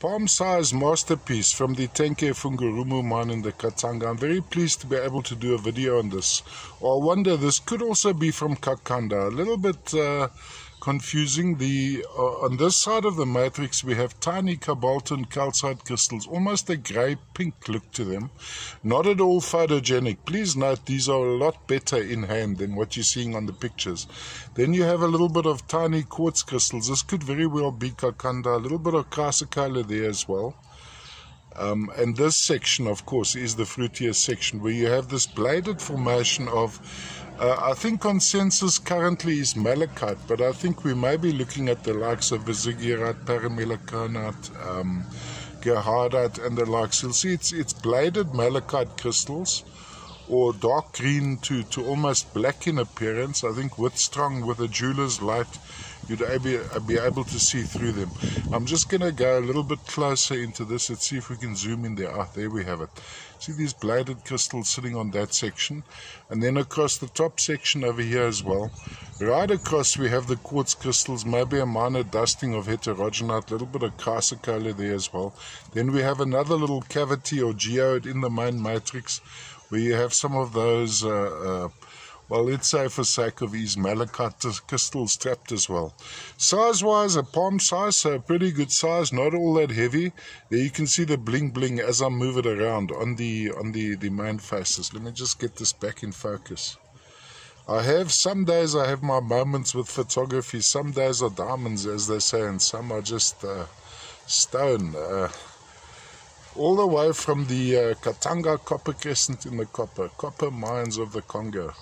Palm size masterpiece from the Tenke Fungurume mine in the Katanga. I'm very pleased to be able to do a video on this. Or I wonder, this could also be from Kakanda. A little bit uh, confusing. The uh, On this side of the matrix, we have tiny cobalt and calcite crystals, almost a grey pink look to them. Not at all photogenic. Please note these are a lot better in hand than what you're seeing on the pictures. Then you have a little bit of tiny quartz crystals. This could very well be Kakanda. A little bit of chrysocolla there as well. Um, and this section, of course, is the fruitier section where you have this bladed formation of uh, I think consensus currently is malachite, but I think we may be looking at the likes of ziggurat, paramelaconite, um, gerhardite, and the likes. You'll see it's, it's bladed malachite crystals or dark green to, to almost black in appearance. I think with strong, with a jeweler's light, you'd be, be able to see through them. I'm just going to go a little bit closer into this. Let's see if we can zoom in there. Ah, there we have it. See these bladed crystals sitting on that section. And then across the top section over here as well. Right across we have the quartz crystals, maybe a minor dusting of heterogenite, a little bit of chrysocolla there as well. Then we have another little cavity or geode in the main matrix where you have some of those uh, uh, well, let's say for sake of ease, malachite crystals trapped as well. Size-wise, a palm size, so a pretty good size, not all that heavy. There you can see the bling bling as I move it around on the on the, the main faces. Let me just get this back in focus. I have some days I have my moments with photography. Some days are diamonds, as they say, and some are just uh, stone. Uh, all the way from the uh, Katanga Copper Crescent in the copper, copper mines of the Congo.